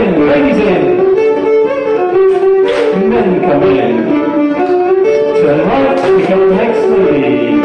in, ladies in. Men come in. Turn right, pick up the next lady.